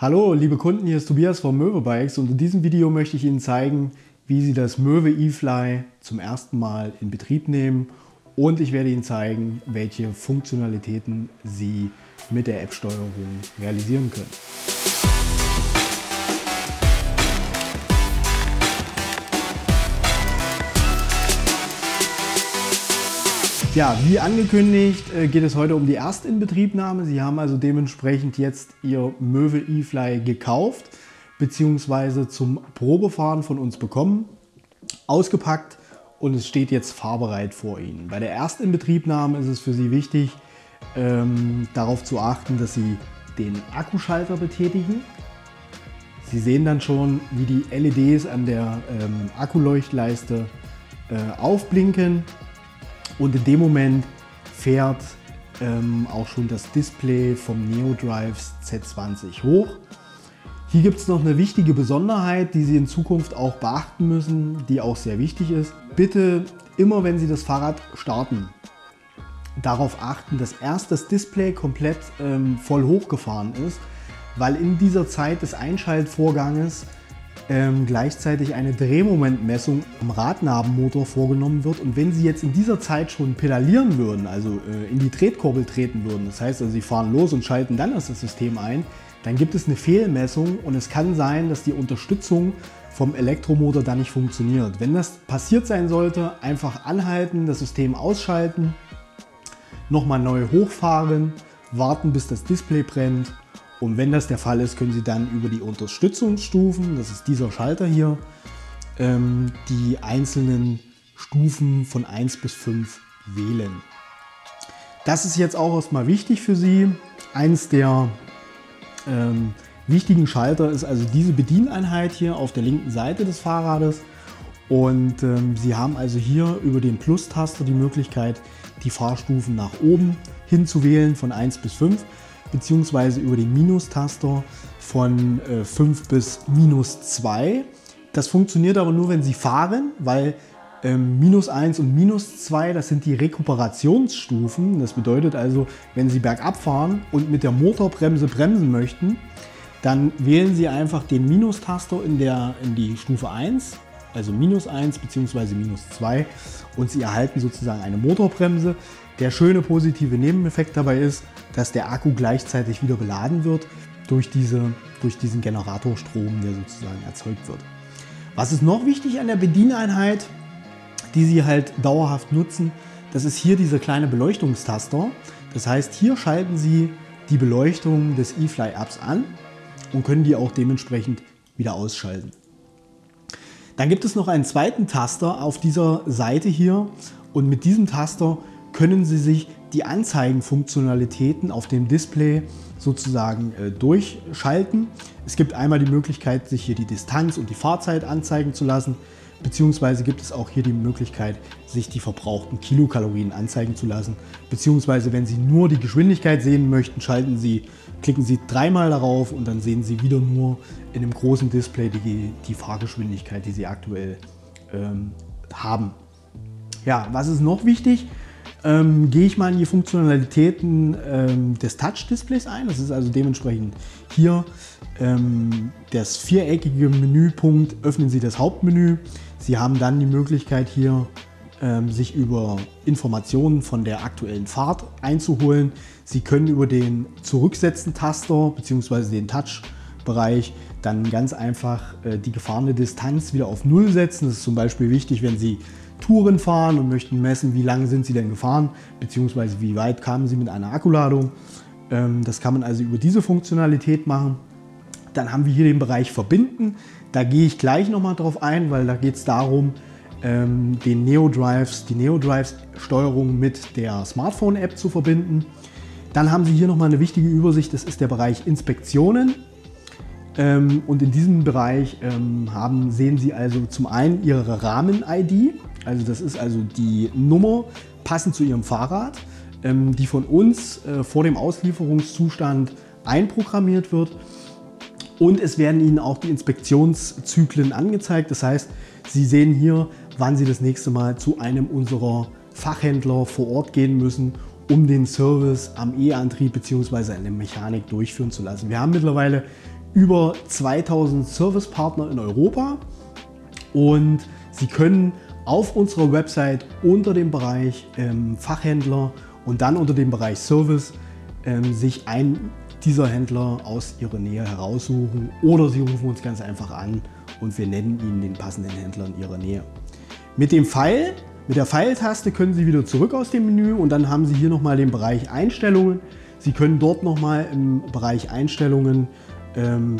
Hallo liebe Kunden, hier ist Tobias von Möwe Bikes und in diesem Video möchte ich Ihnen zeigen, wie Sie das Möwe eFly zum ersten Mal in Betrieb nehmen und ich werde Ihnen zeigen, welche Funktionalitäten Sie mit der App-Steuerung realisieren können. Ja, wie angekündigt äh, geht es heute um die Erstinbetriebnahme. Sie haben also dementsprechend jetzt Ihr Möwe eFly gekauft bzw. zum Probefahren von uns bekommen, ausgepackt und es steht jetzt fahrbereit vor Ihnen. Bei der Erstinbetriebnahme ist es für Sie wichtig, ähm, darauf zu achten, dass Sie den Akkuschalter betätigen. Sie sehen dann schon, wie die LEDs an der ähm, Akkuleuchtleiste äh, aufblinken und in dem Moment fährt ähm, auch schon das Display vom NeoDrives Z20 hoch. Hier gibt es noch eine wichtige Besonderheit, die Sie in Zukunft auch beachten müssen, die auch sehr wichtig ist. Bitte immer, wenn Sie das Fahrrad starten, darauf achten, dass erst das Display komplett ähm, voll hochgefahren ist, weil in dieser Zeit des Einschaltvorganges ähm, gleichzeitig eine Drehmomentmessung am Radnabenmotor vorgenommen wird. Und wenn Sie jetzt in dieser Zeit schon pedalieren würden, also äh, in die Tretkurbel treten würden, das heißt also Sie fahren los und schalten dann das System ein, dann gibt es eine Fehlmessung und es kann sein, dass die Unterstützung vom Elektromotor dann nicht funktioniert. Wenn das passiert sein sollte, einfach anhalten, das System ausschalten, nochmal neu hochfahren, warten bis das Display brennt und wenn das der Fall ist, können Sie dann über die Unterstützungsstufen, das ist dieser Schalter hier, ähm, die einzelnen Stufen von 1 bis 5 wählen. Das ist jetzt auch erstmal wichtig für Sie. Eins der ähm, wichtigen Schalter ist also diese Bedieneinheit hier auf der linken Seite des Fahrrades. Und ähm, Sie haben also hier über den Plus-Taster die Möglichkeit, die Fahrstufen nach oben hin zu wählen von 1 bis 5 beziehungsweise über den Minus-Taster von äh, 5 bis minus 2. Das funktioniert aber nur, wenn Sie fahren, weil ähm, minus 1 und minus 2, das sind die Rekuperationsstufen. Das bedeutet also, wenn Sie bergab fahren und mit der Motorbremse bremsen möchten, dann wählen Sie einfach den Minus-Taster in, in die Stufe 1, also minus 1 bzw. minus 2 und Sie erhalten sozusagen eine Motorbremse. Der schöne positive Nebeneffekt dabei ist, dass der Akku gleichzeitig wieder beladen wird durch, diese, durch diesen Generatorstrom, der sozusagen erzeugt wird. Was ist noch wichtig an der Bedieneinheit, die Sie halt dauerhaft nutzen? Das ist hier dieser kleine Beleuchtungstaster. Das heißt, hier schalten Sie die Beleuchtung des eFly Apps an und können die auch dementsprechend wieder ausschalten. Dann gibt es noch einen zweiten Taster auf dieser Seite hier und mit diesem Taster können Sie sich die Anzeigenfunktionalitäten auf dem Display sozusagen äh, durchschalten. Es gibt einmal die Möglichkeit, sich hier die Distanz und die Fahrzeit anzeigen zu lassen, beziehungsweise gibt es auch hier die Möglichkeit, sich die verbrauchten Kilokalorien anzeigen zu lassen. Beziehungsweise wenn Sie nur die Geschwindigkeit sehen möchten, schalten Sie, klicken Sie dreimal darauf und dann sehen Sie wieder nur in einem großen Display die, die Fahrgeschwindigkeit, die Sie aktuell ähm, haben. Ja, was ist noch wichtig? Ähm, gehe ich mal in die Funktionalitäten ähm, des Touch-Displays ein. Das ist also dementsprechend hier ähm, das viereckige Menüpunkt. Öffnen Sie das Hauptmenü. Sie haben dann die Möglichkeit hier ähm, sich über Informationen von der aktuellen Fahrt einzuholen. Sie können über den Zurücksetzen-Taster bzw. den Touch-Bereich dann ganz einfach äh, die gefahrene Distanz wieder auf Null setzen. Das ist zum Beispiel wichtig, wenn Sie Touren fahren und möchten messen, wie lange sind sie denn gefahren, beziehungsweise wie weit kamen sie mit einer Akkuladung. Ähm, das kann man also über diese Funktionalität machen. Dann haben wir hier den Bereich Verbinden. Da gehe ich gleich nochmal drauf ein, weil da geht es darum, ähm, den NeoDrives, die NeoDrives-Steuerung mit der Smartphone-App zu verbinden. Dann haben Sie hier nochmal eine wichtige Übersicht, das ist der Bereich Inspektionen. Ähm, und in diesem Bereich haben, sehen Sie also zum einen Ihre Rahmen-ID. Also das ist also die Nummer passend zu Ihrem Fahrrad, ähm, die von uns äh, vor dem Auslieferungszustand einprogrammiert wird. Und es werden Ihnen auch die Inspektionszyklen angezeigt. Das heißt, Sie sehen hier, wann Sie das nächste Mal zu einem unserer Fachhändler vor Ort gehen müssen, um den Service am E-Antrieb bzw. an der Mechanik durchführen zu lassen. Wir haben mittlerweile über 2000 Servicepartner in Europa und Sie können auf unserer Website unter dem Bereich ähm, Fachhändler und dann unter dem Bereich Service ähm, sich einen dieser Händler aus Ihrer Nähe heraussuchen oder Sie rufen uns ganz einfach an und wir nennen Ihnen den passenden Händler in Ihrer Nähe. Mit dem Pfeil, mit der Pfeiltaste können Sie wieder zurück aus dem Menü und dann haben Sie hier nochmal den Bereich Einstellungen. Sie können dort nochmal im Bereich Einstellungen ähm,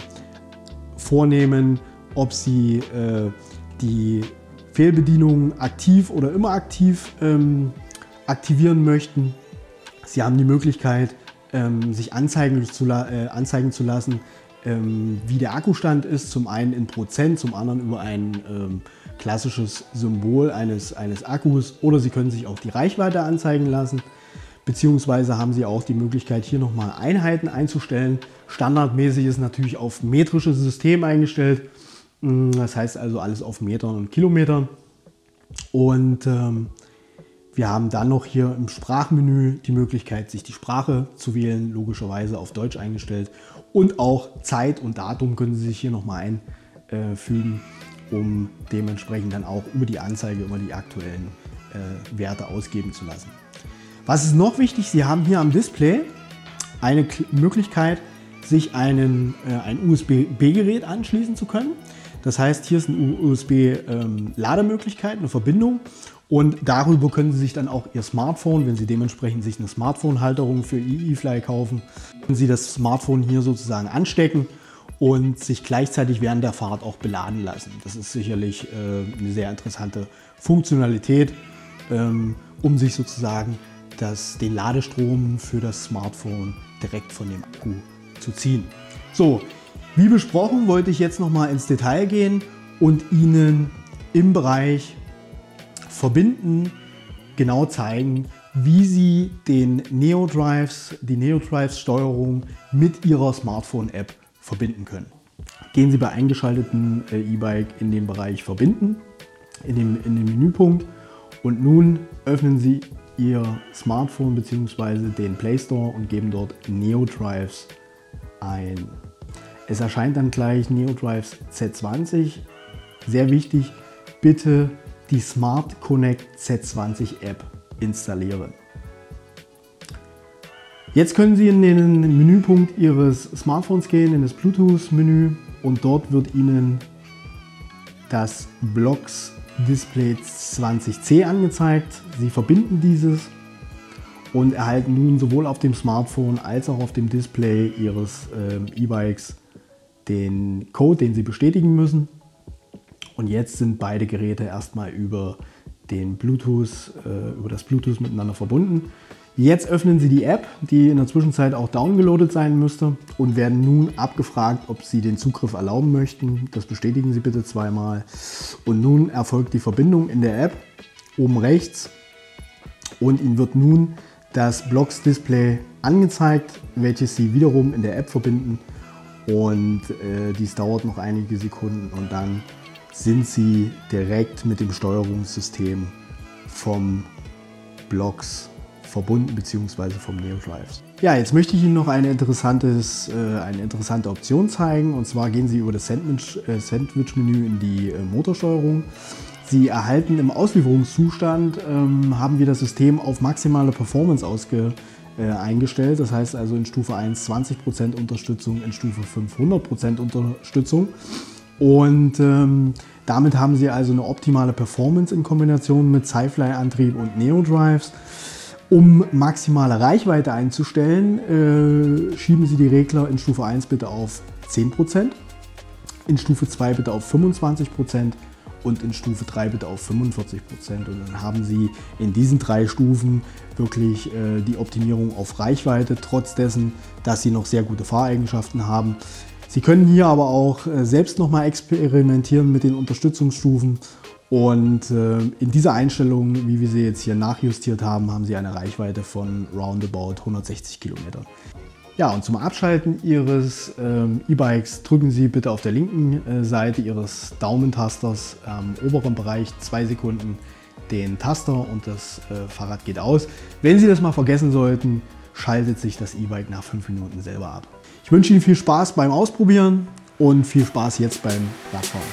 vornehmen, ob Sie äh, die Fehlbedienung aktiv oder immer aktiv ähm, aktivieren möchten. Sie haben die Möglichkeit, ähm, sich anzeigen zu, äh, anzeigen zu lassen, ähm, wie der Akkustand ist. Zum einen in Prozent, zum anderen über ein ähm, klassisches Symbol eines, eines Akkus. Oder Sie können sich auch die Reichweite anzeigen lassen. Beziehungsweise haben Sie auch die Möglichkeit, hier nochmal Einheiten einzustellen. Standardmäßig ist natürlich auf metrisches System eingestellt. Mm, das heißt also alles auf Metern und Kilometern. Und ähm, wir haben dann noch hier im Sprachmenü die Möglichkeit, sich die Sprache zu wählen, logischerweise auf Deutsch eingestellt. Und auch Zeit und Datum können Sie sich hier nochmal einfügen, um dementsprechend dann auch über die Anzeige immer die aktuellen äh, Werte ausgeben zu lassen. Was ist noch wichtig? Sie haben hier am Display eine Möglichkeit, sich einen, äh, ein USB-B-Gerät anschließen zu können. Das heißt, hier ist eine USB-Lademöglichkeit, ähm, eine Verbindung und darüber können Sie sich dann auch Ihr Smartphone, wenn Sie dementsprechend sich eine Smartphone-Halterung für eFly kaufen, können Sie das Smartphone hier sozusagen anstecken und sich gleichzeitig während der Fahrt auch beladen lassen. Das ist sicherlich äh, eine sehr interessante Funktionalität, ähm, um sich sozusagen das, den Ladestrom für das Smartphone direkt von dem Akku zu ziehen. So, wie besprochen wollte ich jetzt noch mal ins Detail gehen und Ihnen im Bereich Verbinden genau zeigen, wie Sie den NeoDrives, die NeoDrives Steuerung mit Ihrer Smartphone-App verbinden können. Gehen Sie bei eingeschalteten äh, E-Bike in den Bereich Verbinden, in dem, in dem Menüpunkt und nun öffnen Sie Ihr Smartphone bzw. den Play Store und geben dort NeoDrives ein. Es erscheint dann gleich NeoDrives Z20. Sehr wichtig, bitte die Smart Connect Z20 App installieren. Jetzt können Sie in den Menüpunkt Ihres Smartphones gehen, in das Bluetooth-Menü und dort wird Ihnen das Blocks Display 20C angezeigt. Sie verbinden dieses und erhalten nun sowohl auf dem Smartphone als auch auf dem Display Ihres äh, E-Bikes den Code, den Sie bestätigen müssen. Und jetzt sind beide Geräte erstmal über den Bluetooth, äh, über das Bluetooth miteinander verbunden. Jetzt öffnen Sie die App, die in der Zwischenzeit auch downgeloadet sein müsste und werden nun abgefragt, ob Sie den Zugriff erlauben möchten. Das bestätigen Sie bitte zweimal. Und nun erfolgt die Verbindung in der App oben rechts und Ihnen wird nun das Blocks Display angezeigt, welches Sie wiederum in der App verbinden und äh, dies dauert noch einige Sekunden und dann sind Sie direkt mit dem Steuerungssystem vom Blocks verbunden bzw. vom NeoDrive. Ja, jetzt möchte ich Ihnen noch eine, interessantes, äh, eine interessante Option zeigen und zwar gehen Sie über das Sandwich-Menü äh, Sandwich in die äh, Motorsteuerung. Sie erhalten im Auslieferungszustand, ähm, haben wir das System auf maximale Performance ausge, äh, eingestellt. Das heißt also in Stufe 1 20% Unterstützung, in Stufe 5 100% Unterstützung. Und ähm, damit haben Sie also eine optimale Performance in Kombination mit Sci-Fly-Antrieb und Neo-Drives. Um maximale Reichweite einzustellen, äh, schieben Sie die Regler in Stufe 1 bitte auf 10%, in Stufe 2 bitte auf 25%, und in Stufe 3 bitte auf 45 Prozent. Und dann haben Sie in diesen drei Stufen wirklich äh, die Optimierung auf Reichweite, trotz dessen, dass Sie noch sehr gute Fahreigenschaften haben. Sie können hier aber auch äh, selbst nochmal experimentieren mit den Unterstützungsstufen. Und äh, in dieser Einstellung, wie wir sie jetzt hier nachjustiert haben, haben Sie eine Reichweite von roundabout 160 Kilometer. Ja, und zum Abschalten Ihres ähm, E-Bikes drücken Sie bitte auf der linken äh, Seite Ihres Daumentasters am oberen Bereich zwei Sekunden den Taster und das äh, Fahrrad geht aus. Wenn Sie das mal vergessen sollten, schaltet sich das E-Bike nach fünf Minuten selber ab. Ich Ich wünsche Ihnen viel Spaß beim Ausprobieren und viel Spaß jetzt beim Radfahren.